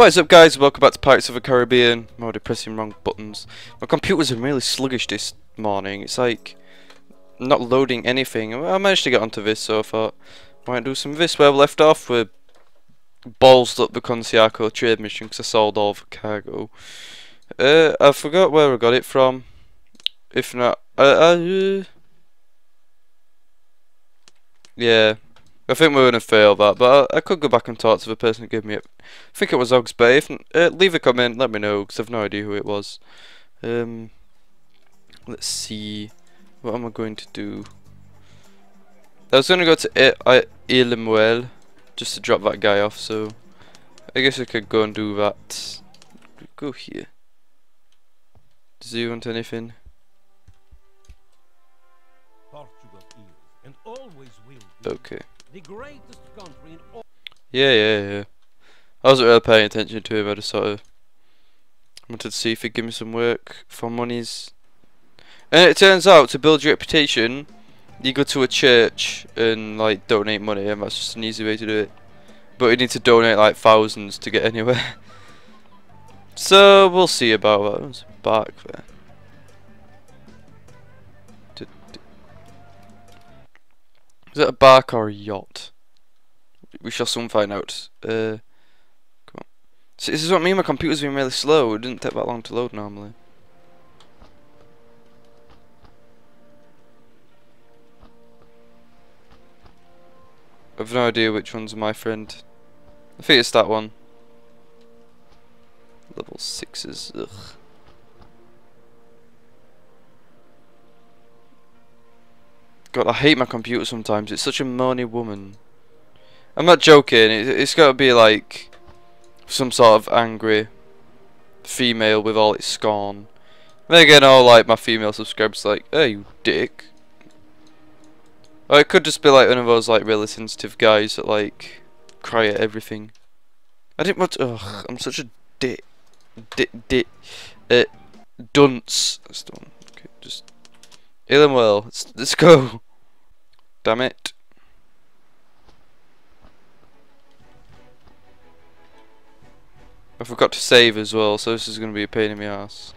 What is up guys, welcome back to Pirates of the Caribbean. I'm already pressing wrong buttons. My computer's been really sluggish this morning. It's like not loading anything. I managed to get onto this so I thought might do some of this where we left off with balls up the Conceicao trade mission because I sold all the cargo. Uh, I forgot where I got it from. If not, uh, uh, yeah, I think we're going to fail that, but I, I, could go back and talk to the person who gave me it. I think it was Oxbay. If, uh, leave a comment, let me know, because I've no idea who it was. Um, let's see. What am I going to do? I was going to go to Isla Muelle, just to drop that guy off, so I guess I could go and do that. Go here. Does he want anything? Okay. The greatest country in all Yeah, yeah, yeah. I wasn't really paying attention to him, I just sort of wanted to see if he'd give me some work for monies. And it turns out, to build your reputation, you go to a church and like donate money, and that's just an easy way to do it. But you need to donate like thousands to get anywhere. so we'll see about that. back there. Is it a bark or a yacht? We shall soon find out. Uh, come on. This is what I mean, my computer's been really slow. It didn't take that long to load normally. I've no idea which one's my friend. I think it's that one. Level 6s, ugh. God, I hate my computer sometimes. It's such a moany woman. I'm not joking. It, it's got to be like some sort of angry female with all its scorn. Then again, all like my female subscribers like, "Hey, you dick." Or it could just be like one of those like really sensitive guys that like cry at everything. I didn't want. To, ugh, I'm such a dick, dick, dick, uh, dunce. That's the one. Okay, just Isla Muelle, let's, let's go. Damn it. I forgot to save as well, so this is going to be a pain in the ass.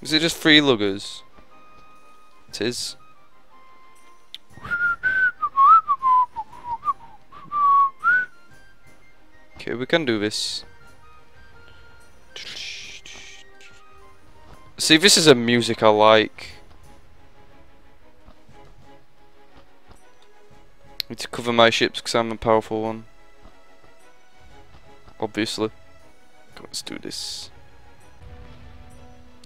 Is it just three luggers? It is. Okay, we can do this. See, this is a music I like. Need to cover my ships because I'm a powerful one. Obviously. Let's do this.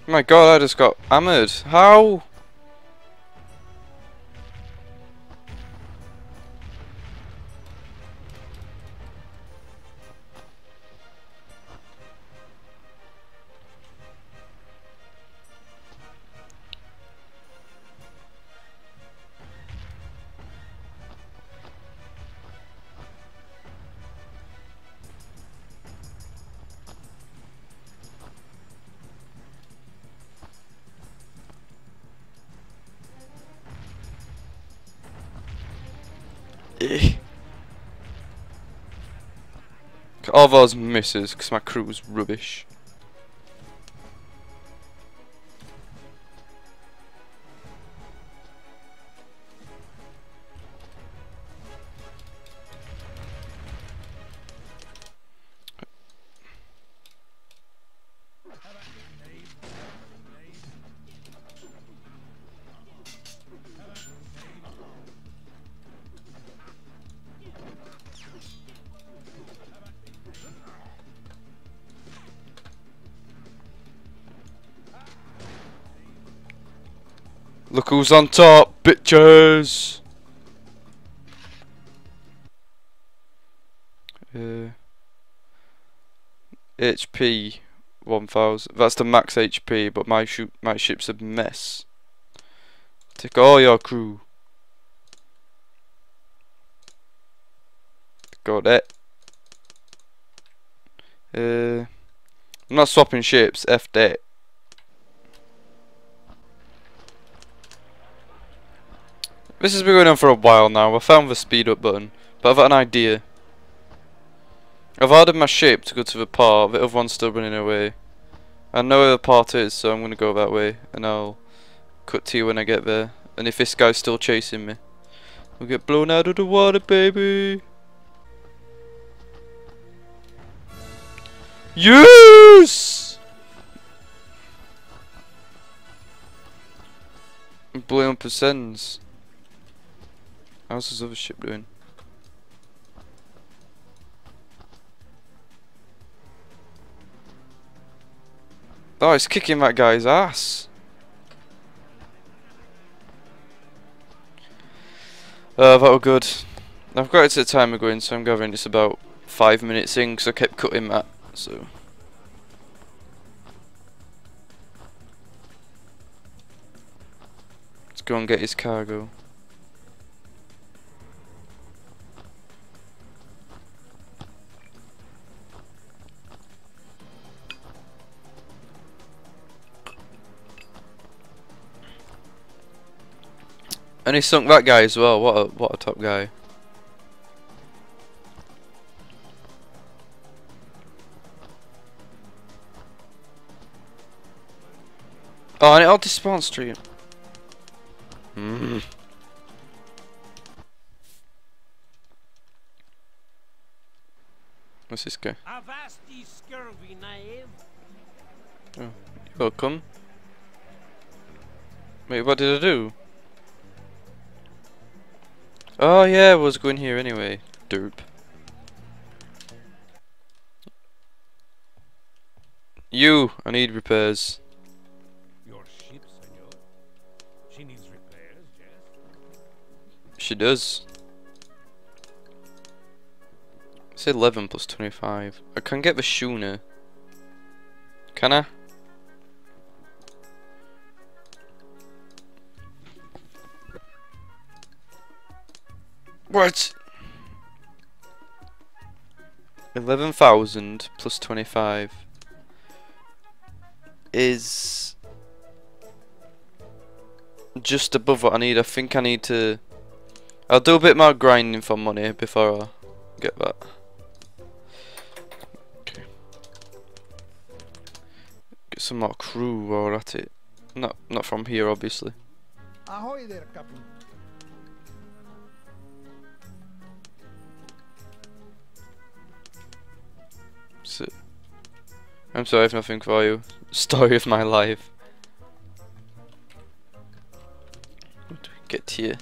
My god, I just got hammered. How? Those misses because my crew was rubbish. Who's on top, bitches! Uh, HP 1000. That's the max HP, but my shoot my ship's a mess. Take all your crew. Got it. Uh, I'm not swapping ships. F that. This has been going on for a while now. I found the speed up button, but I've got an idea. I've ordered my ship to go to the part, the other one's still running away. I know where the part is, so I'm going to go that way, and I'll cut to you when I get there. And if this guy's still chasing me, we'll get blown out of the water, baby! Yes! Blowing up ascends. How's this other ship doing? Oh, it's kicking that guy's ass. Uh, that was good. I've got it to the timer going, so I'm gathering it's about five minutes in, because I kept cutting that, so... Let's go and get his cargo. And he sunk that guy as well. What a what a top guy. Oh, and it all despawn stream. Mm. What's this guy? Avasti scurvy knave. Oh, welcome. Wait, what did I do? Oh yeah, I was going here anyway. Derp. You, I need repairs. Your ship, senor. She needs repairs, yes? She does. It's 11 plus 25. I can get the schooner. Can I? What? 11,000 plus 25 is just above what I need. I think I need to... I'll do a bit more grinding for money before I get that. Okay. Get some more crew while at it. Not, not from here, obviously. Ahoy there, Captain. I'm sorry if nothing for you. Story of my life. What do we get here?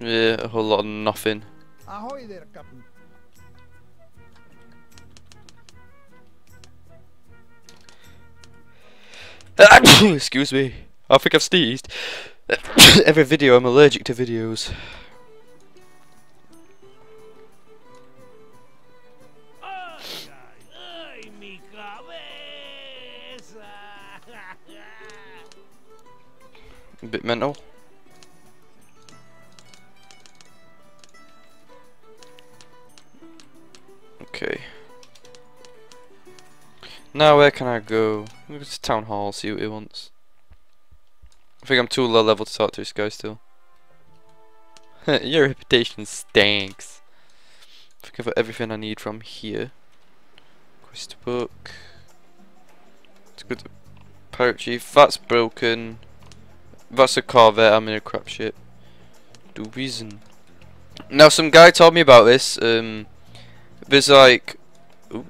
Yeah, a whole lot of nothing. Ahoy there, Captain. Excuse me. I think I've sneezed. Every video, I'm allergic to videos. A bit mental. Okay. Now where can I go? Maybe to town hall, see what he wants. I think I'm too low level to talk to this guy still. Your reputation stinks. I think I've got everything I need from here. Quest book. It's good. go Pirate. That's broken. That's a Corvette, I'm in a crap ship. The reason. Now some guy told me about this, um there's like ooh,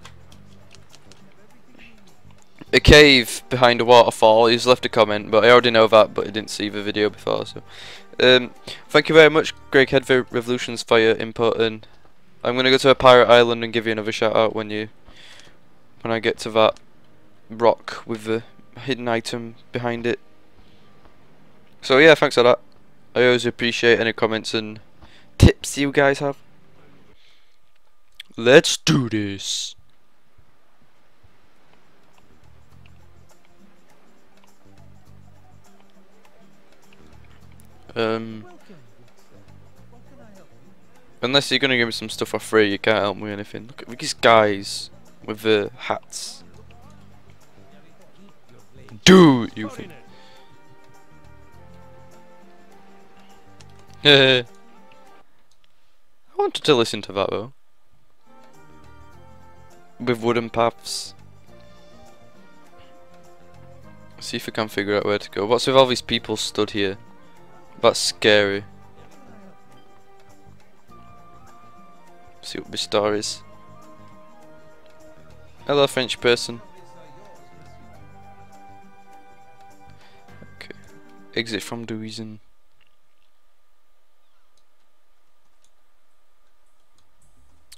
a cave behind a waterfall. He's left a comment, but I already know that, but I didn't see the video before, so um thank you very much, Greg Head for Revolutions for your input and I'm gonna go to a pirate island and give you another shout out when you when I get to that rock with the hidden item behind it. So yeah, thanks for that. I always appreciate any comments and tips you guys have. Let's do this. Um, unless you're gonna give me some stuff for free, you can't help me with anything. Look at these guys with the hats. Do you think? I wanted to listen to that though. With wooden paths. See if we can figure out where to go. What's with all these people stood here? That's scary. See what the star is. Hello, French person. Okay. Exit from the reason.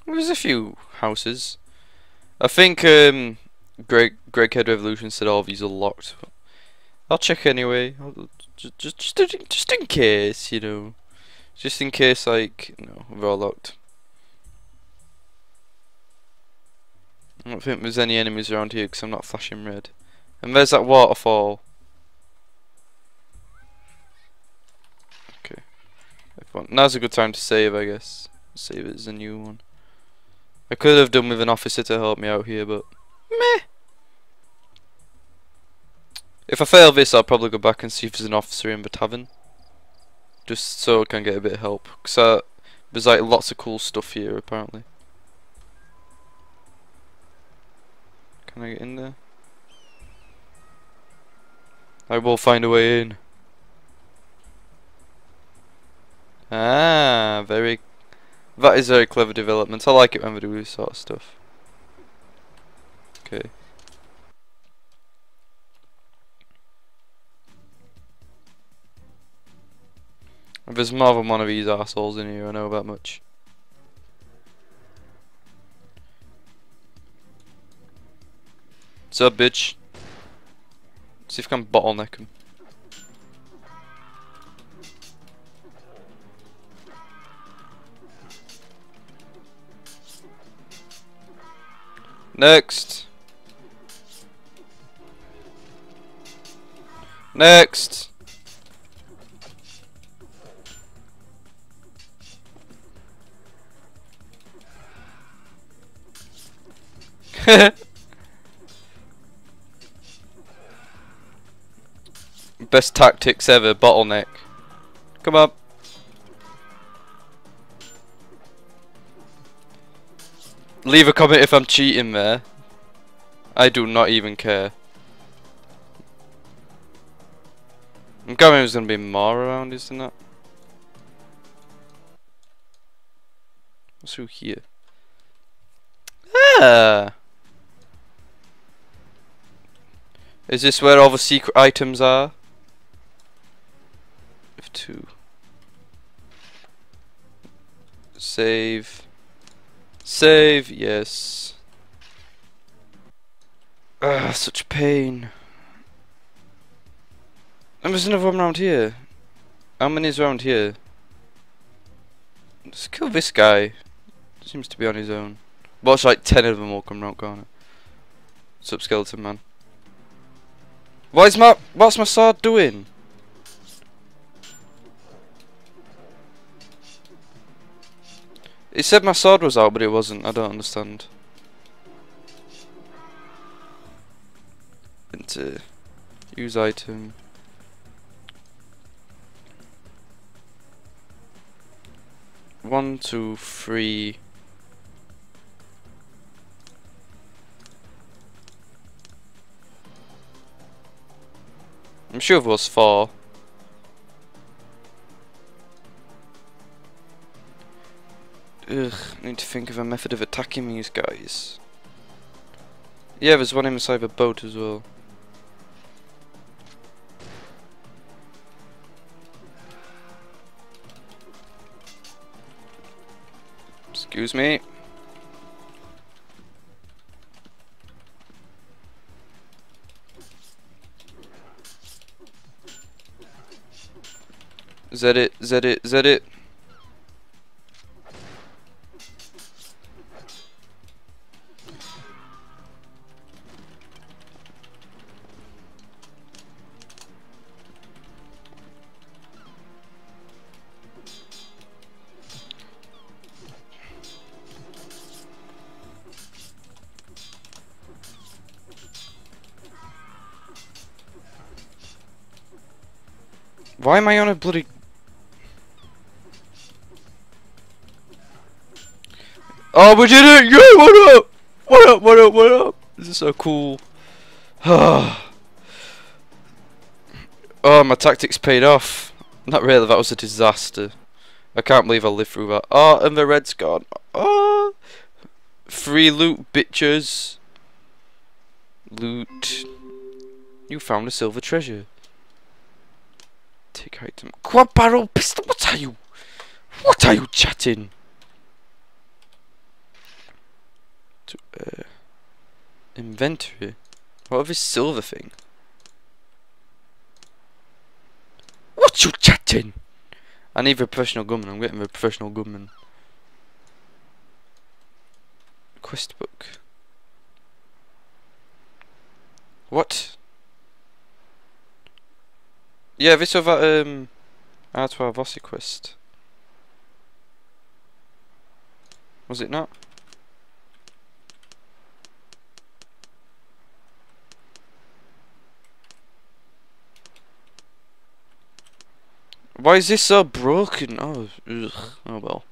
There's a few houses. I think um, Greg Greg Head Revolution said all of these are locked. I'll check anyway. I'll, just, just, just, in- just in case, you know. Just in case, like, no, they're all locked. I don't think there's any enemies around here because I'm not flashing red. And there's that waterfall. Okay. Now's a good time to save, I guess. Save it as a new one. I could have done with an officer to help me out here, but meh. If I fail this, I'll probably go back and see if there's an officer in the tavern. Just so I can get a bit of help. Because uh, there's like lots of cool stuff here, apparently. Can I get in there? I will find a way in. Ah, very. That is very clever development. I like it when we do this sort of stuff. Okay. There's more than one of these assholes in here, I know that much. What's up, bitch? See if I can bottleneck him. Next. Next. Best tactics ever, bottleneck. Come up. Leave a comment if I'm cheating there. I do not even care. I'm guessing there's gonna be more around, isn't it? What's through here? Ah! Is this where all the secret items are? If two. Save. Save, yes. Ah, such pain. And there's another one around here. How many is around here? Let's kill this guy. Seems to be on his own. Watch like ten of them will come round corner. What's up, skeleton man? Why is my what's my sword doing? It said my sword was out, but it wasn't. I don't understand. Into use item. One, two, three. I'm sure it was four. Ugh, need to think of a method of attacking these guys. Yeah, there's one inside the boat as well. Excuse me. Is that it? Is that it? Is that it? Why am I on a bloody... Oh, we did it! Yeah, what up? What up, what up, what up? This is so cool. oh, my tactics paid off. Not really, that was a disaster. I can't believe I lived through that. Oh, and the red's gone. Oh! Free loot, bitches. Loot. You found a silver treasure. Take out item. Quad barrel pistol. What are you? What are you chatting? To, uh, inventory. What of this silver thing? What you chatting? I need a professional gunman. I'm getting a professional gunman. Quest book. What? Yeah, this other um Artois Voysey quest. Was it not? Why is this so broken? Oh, ugh. oh well.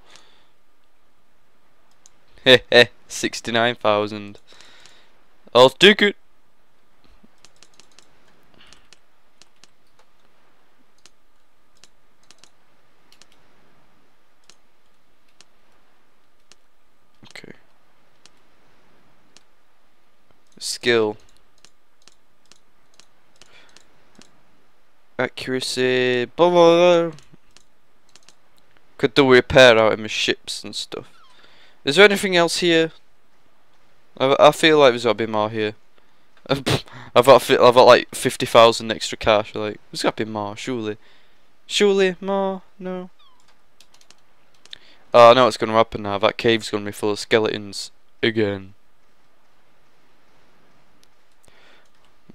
Heh heh, 69,000. I'll take it. Okay. Skill. Accuracy. Blah, blah, blah. Could do repair out of my ships and stuff. Is there anything else here? I, I feel like there's got to be more here. I've got I've got like fifty thousand extra cash. Like there's got to be more, surely. Surely more? No. Oh, I know what's going to happen now. That cave's going to be full of skeletons again.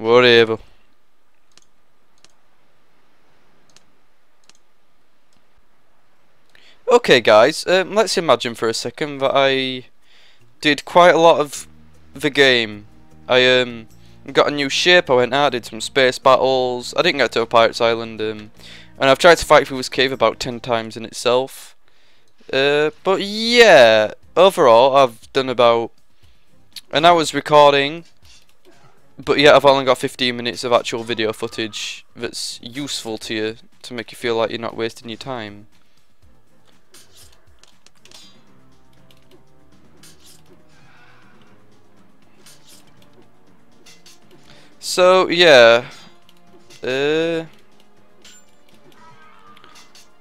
Whatever. Okay, guys. Um, let's imagine for a second that I did quite a lot of the game. I um got a new ship. I went out, did some space battles. I didn't get to a pirate's island. Um, and I've tried to fight through this cave about ten times in itself. Uh, but yeah, overall I've done about an hour's recording. But yeah, I've only got 15 minutes of actual video footage that's useful to you to make you feel like you're not wasting your time. So yeah, uh,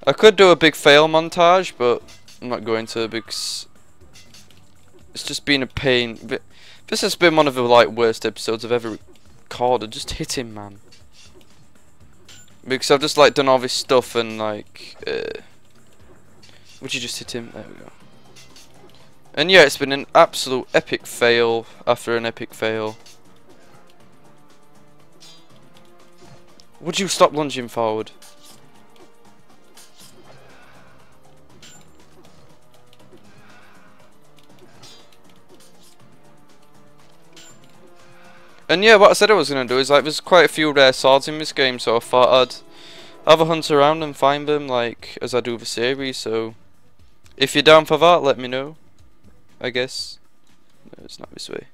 I could do a big fail montage, but I'm not going to because it's just been a pain. This has been one of the like worst episodes I've ever recorded. Just hit him, man. Because I've just like done all this stuff and like, uh, would you just hit him? There we go. And yeah, it's been an absolute epic fail after an epic fail. Would you stop lunging forward? And yeah, what I said I was going to do is like, there's quite a few rare swords in this game, so I thought I'd have a hunt around and find them, like, as I do the series, so... If you're down for that, let me know. I guess. No, it's not this way.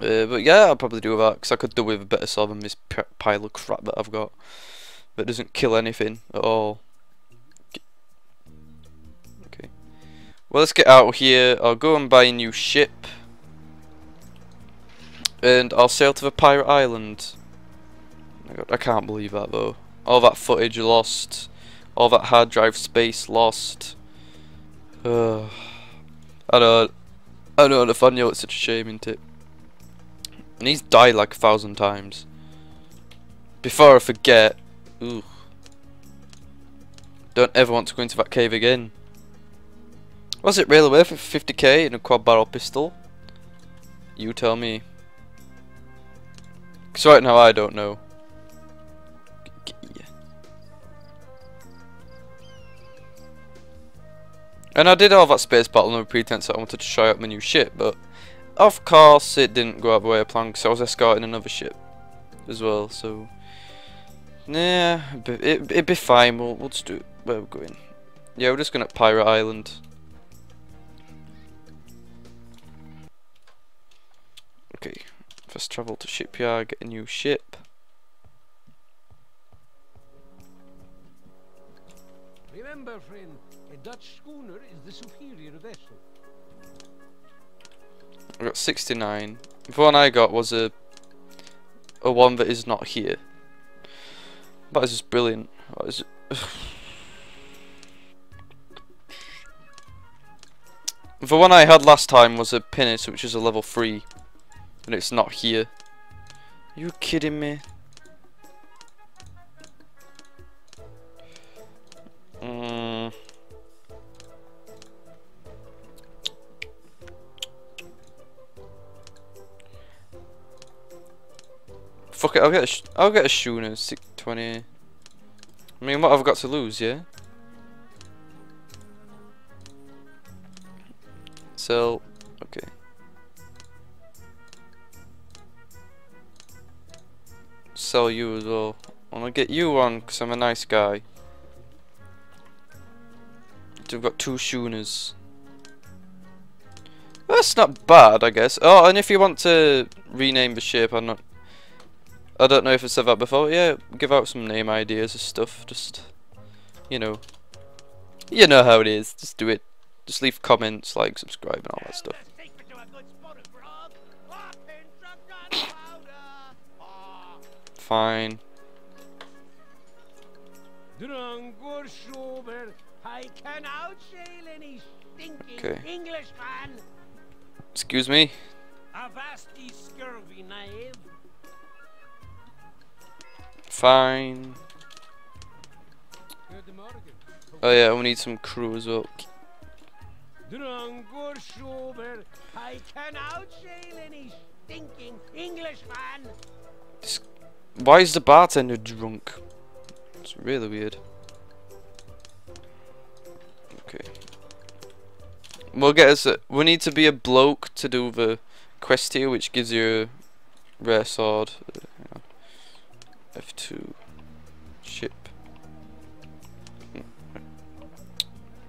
Uh, but yeah, I'll probably do that because I could do with a better sword than this pile of crap that I've got that doesn't kill anything at all. Okay. Well, let's get out of here. I'll go and buy a new ship. And I'll sail to the pirate island. Oh I can't believe that though. All that footage lost. All that hard drive space lost. Uh, I know. I know, Nathaniel, it's such a shame, isn't it? And he's died like a thousand times. Before I forget, ooh. Don't ever want to go into that cave again. Was it really worth it for 50k in a quad barrel pistol? You tell me. Right now, I don't know. And I did all that space battle under pretense that I wanted to try out my new ship, but of course it didn't go out the way I planned because I was escorting another ship as well, so... Yeah, it, it'd be fine, we'll, we'll just do it where we're going. Yeah, we're just going to Pirate Island. Okay. First travel to shipyard, get a new ship. Remember, friend, a Dutch schooner is the superior vessel. I got 69. The one I got was a a one that is not here. That is just brilliant. That is the one I had last time was a pinnace, which is a level 3. And it's not here. Are you kidding me? Mm. Fuck it, I'll get I'll get a schooner, 620. I mean, what I've got to lose, yeah? So, okay. Sell you as well. I'm gonna get you one because I'm a nice guy. So we've got two schooners. That's not bad, I guess. Oh, and if you want to rename the ship, I'm not. I don't know if I said that before. Yeah, give out some name ideas and stuff. Just, you know, you know how it is. Just do it. Just leave comments, like, subscribe, and all that stuff. Fine. Drungur sober, I can outsail any stinking Okay. Englishman. Excuse me. Avasti scurvy knave. Fine. Oh yeah, we need some crew as well. Drungur Why is the bartender drunk? It's really weird. Okay. We'll get us. A, we need to be a bloke to do the quest here, which gives you a rare sword. Uh, hang on. F2 ship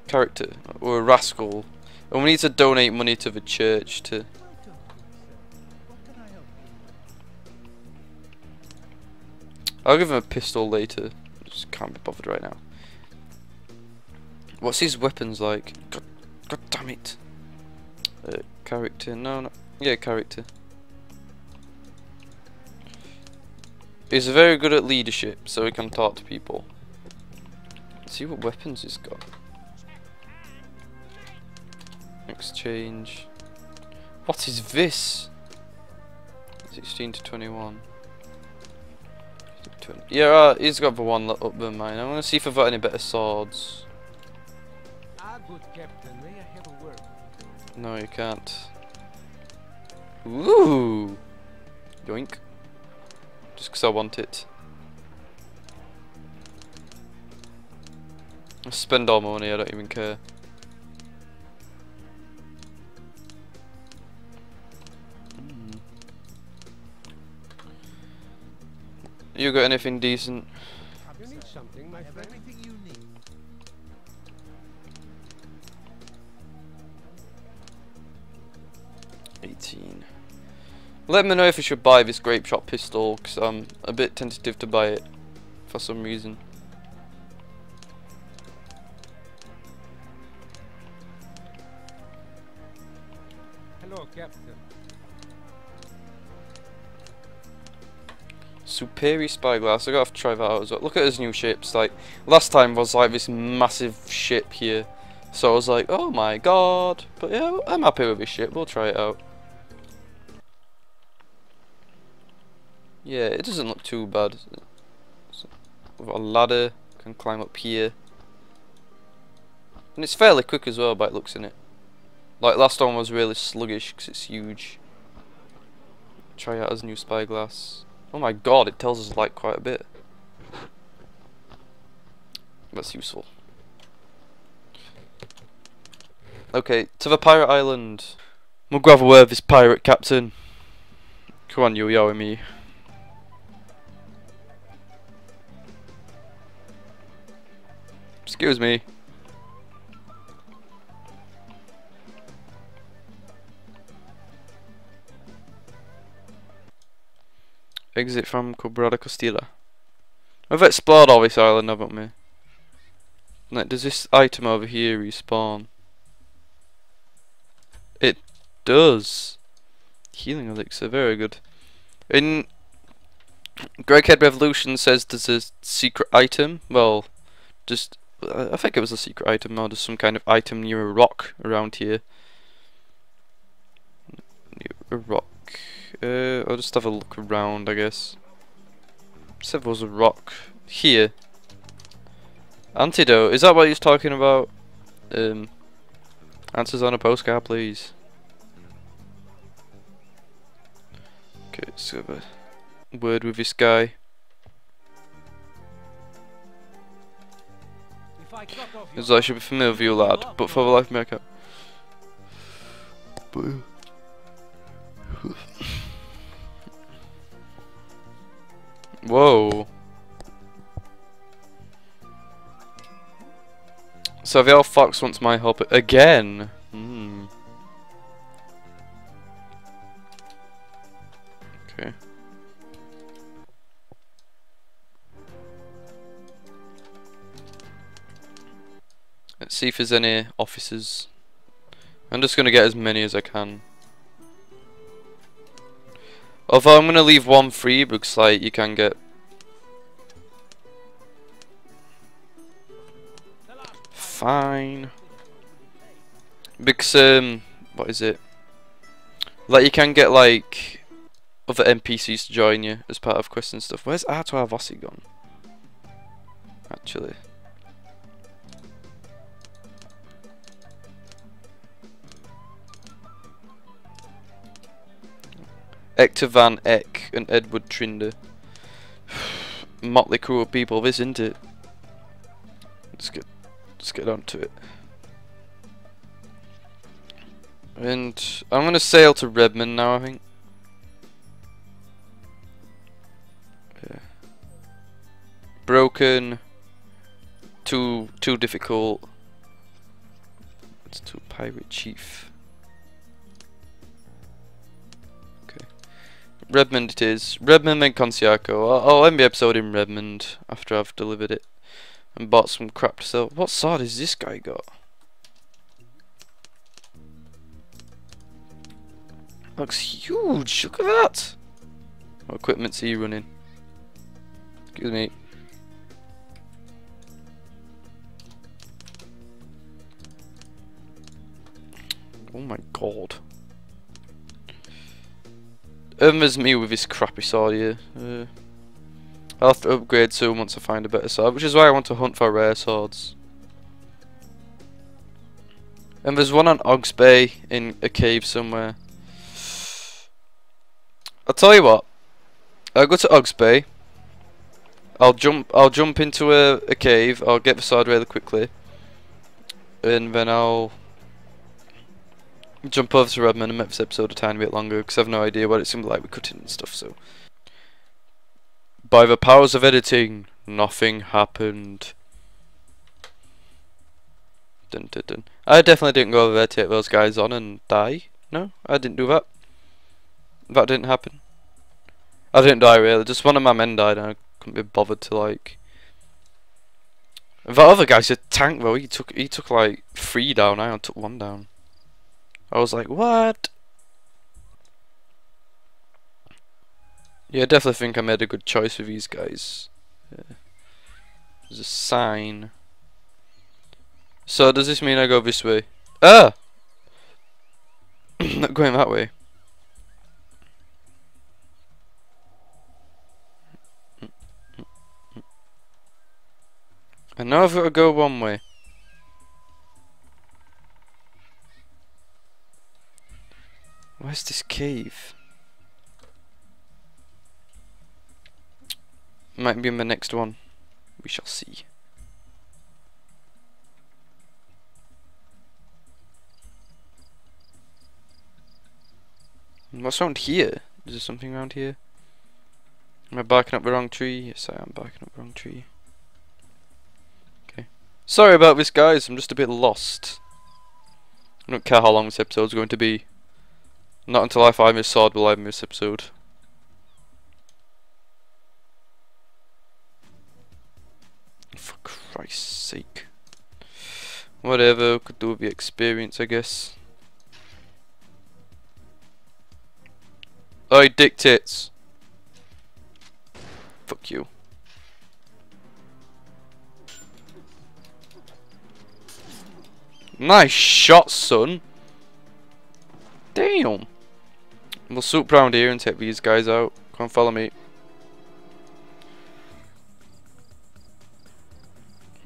character or a rascal, and we need to donate money to the church to. I'll give him a pistol later. Just can't be bothered right now. What's his weapons like? God, God damn it. Uh, character, no, no, yeah, character. He's very good at leadership, so he can talk to people. Let's see what weapons he's got. Exchange. What is this? 16 to 21. 20. Yeah, uh, he's got the one lit up than mine. I want to see if I've got any better swords. No, you can't. Ooh! Yoink. Just 'cause I want it. I spend all my money, I don't even care. You got anything decent? You need something, my friend. everything you need. Eighteen. Let me know if you should buy this grape shot pistol, because I'm a bit tentative to buy it for some reason. Superior spyglass. I gotta try that out as well. Look at his new ships. Like last time was like this massive ship here, so I was like, oh my god. But yeah, I'm happy with this ship. We'll try it out. Yeah, it doesn't look too bad. We've got a ladder. Can climb up here, and it's fairly quick as well by it looks in it. Like last one was really sluggish because it's huge. Try out his new spyglass. Oh my god, it tells us like quite a bit. That's useful. Okay, to the pirate island. We'll grab away with this pirate captain. Come on, you, with me. Excuse me. Exit from Quebrada Costilla. I've explored all this island, haven't we? Like, does this item over here respawn? It does. Healing elixir, very good. In Greghead Revolution says there's a secret item. Well, just I I think it was a secret item or just some kind of item near a rock around here. Near a rock. Uh, I'll just have a look around, I guess. Said there was a rock here. Antidote. Is that what he's talking about? Um, answers on a postcard, please. Okay, let's have a word with this guy. As I should be familiar with you, lad, but for the life of me, I can't. Whoa. So the old fox wants my help again. Hmm. Okay. Let's see if there's any officers. I'm just gonna get as many as I can. Although I'm gonna leave one free because like you can get fine. Because um what is it? Like you can get like other NPCs to join you as part of quests and stuff. Where's Artois Voysey gone? Actually. Hector Van Eck and Edward Trinder. Motley crew of people, this isn't it? Let's get let's get on to it. And I'm gonna sail to Redmond now, I think. Yeah. Broken. Too too difficult. It's too pirate chief. Redmond it is. Redmond and Conceicao. I'll, I'll end the episode in Redmond after I've delivered it and bought some crap to sell. What sword has this guy got? Looks huge. Look at that. What equipment's he running? Excuse me. Oh my god. Um, there's me with this crappy sword here. Uh, I'll have to upgrade soon once I find a better sword, which is why I want to hunt for rare swords. And there's one on Oxbay in a cave somewhere. I'll tell you what. I'll go to Oxbay. I'll jump. I'll jump into a, a cave. I'll get the sword really quickly, and then I'll jump over to Redmond and make this episode a tiny bit longer because I've no idea what gonna be like with cutting and stuff. So, by the powers of editing, nothing happened. Dun, dun, dun. I definitely didn't go over there take those guys on and die. No, I didn't do that. That didn't happen. I didn't die really. Just one of my men died, and I couldn't be bothered to like. That other guy's a tank though. He took he took like three down. I only took one down. I was like, what? Yeah, I definitely think I made a good choice with these guys. Yeah. There's a sign. So does this mean I go this way? Ah! Not going that way. I know I've got to go one way. Where's this cave? Might be in the next one. We shall see. What's around here? Is there something around here? Am I barking up the wrong tree? Yes, I am barking up the wrong tree. Okay. Sorry about this, guys. I'm just a bit lost. I don't care how long this episode's going to be. Not until I find this sword will I miss episode. For Christ's sake. Whatever, could do with the experience, I guess. I dictates. Fuck you. Nice shot, son. Damn. We'll swoop round here and take these guys out. Come follow me.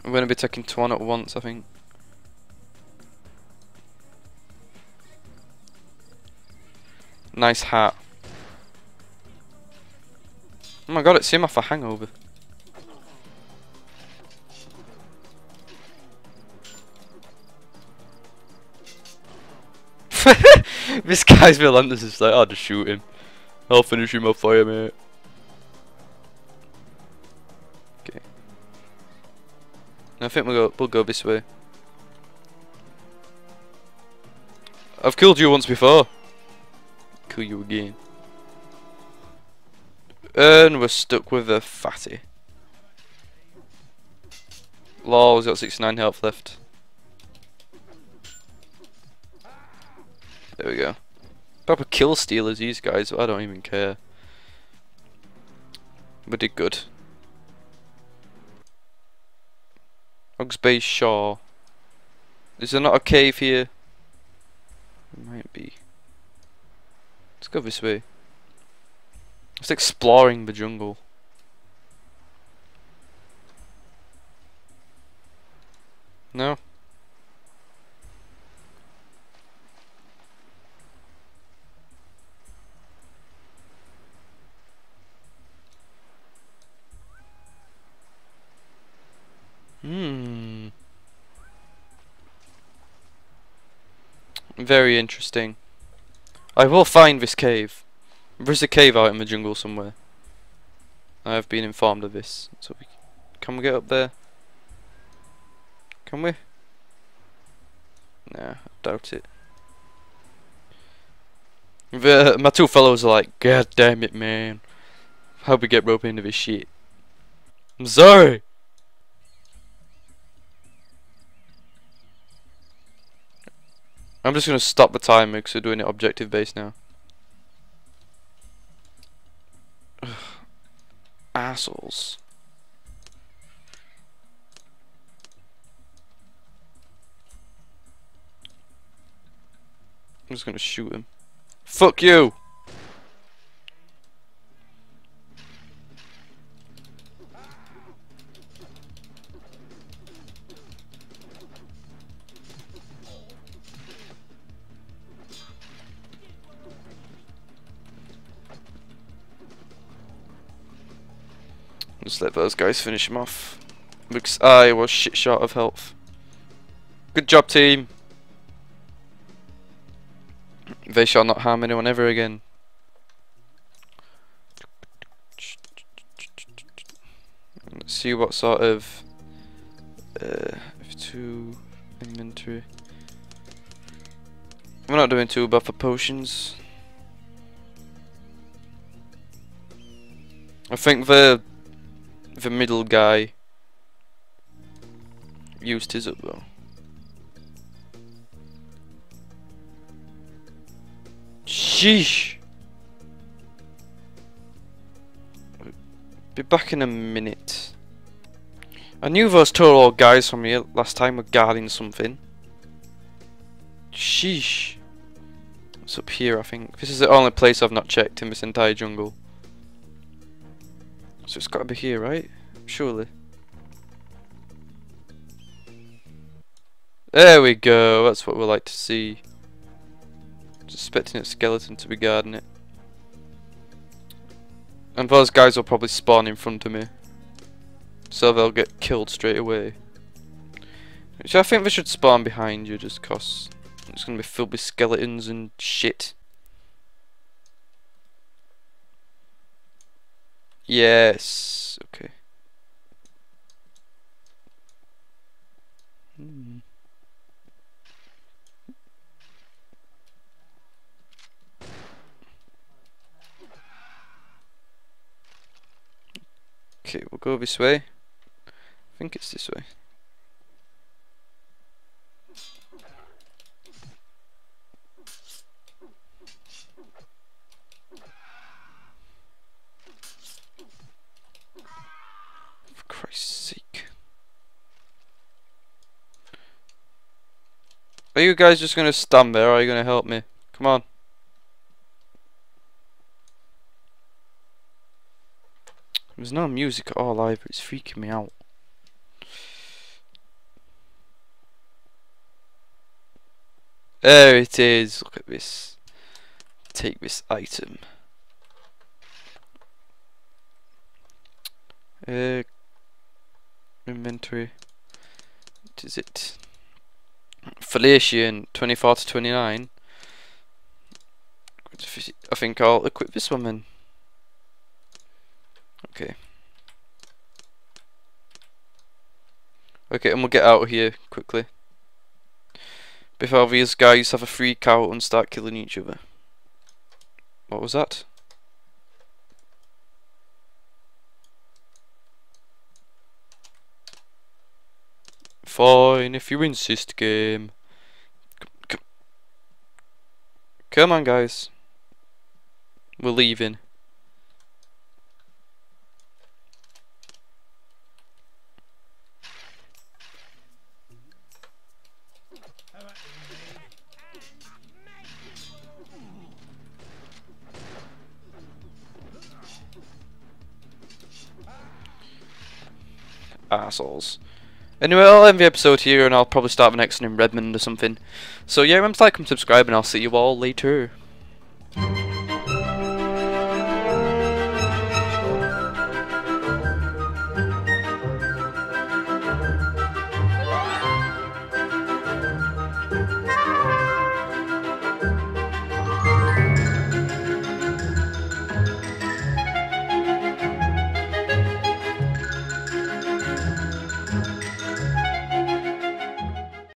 I'm going to be taking two on at once, I think. Nice hat. Oh my god, it's him off a hangover. this guy's relentless, it's like, I'll just shoot him. I'll finish him off for you, mate. Okay. I think we'll go, we'll go this way. I've killed you once before. Kill you again. And we're stuck with a fatty. Lol, he's got 69 health left. There we go. Proper kill stealers, these guys, I don't even care. We did good. Oxbay Shaw. Is there not a cave here? It might be. Let's go this way. Just exploring the jungle. No? Very interesting. I will find this cave. There's a cave out in the jungle somewhere. I have been informed of this. So we can we get up there? Can we? Nah, I doubt it. The, my two fellows are like, God damn it, man. How we get rope into this shit? I'm sorry. I'm just gonna stop the timer because we're doing it objective based now. Ugh. Assholes. I'm just gonna shoot him. Fuck you! Just let those guys finish him off. Looks I was shit short of health. Good job team. They shall not harm anyone ever again. Let's see what sort of uh, F2 inventory. We're not doing two bad for potions. I think the the middle guy used his up though. Sheesh. Be back in a minute. I knew those two old guys from here last time were guarding something. Sheesh. It's up here, I think. This is the only place I've not checked in this entire jungle. So it's gotta be here, right? Surely. There we go, that's what we like to see. Just expecting a skeleton to be guarding it. And those guys will probably spawn in front of me. So they'll get killed straight away. Which I think they should spawn behind you just cause it's gonna be filled with skeletons and shit. Yes. Okay. Hmm. Okay, we'll go this way. I think it's this way. For Christ's sake. Are you guys just gonna stand there or are you gonna help me? Come on. There's no music at all either, it's freaking me out. There it is, look at this. Take this item. Uh, inventory. What is it? Falchion 24 to 29. I think I'll equip this one then. Okay. Okay, and we'll get out of here quickly. Before these guys have a freak out and start killing each other. What was that? Fine, if you insist, game. Come on, guys. We're leaving. assholes. Anyway, I'll end the episode here and I'll probably start the next one in Redmond or something. So yeah, remember to like and subscribe and I'll see you all later.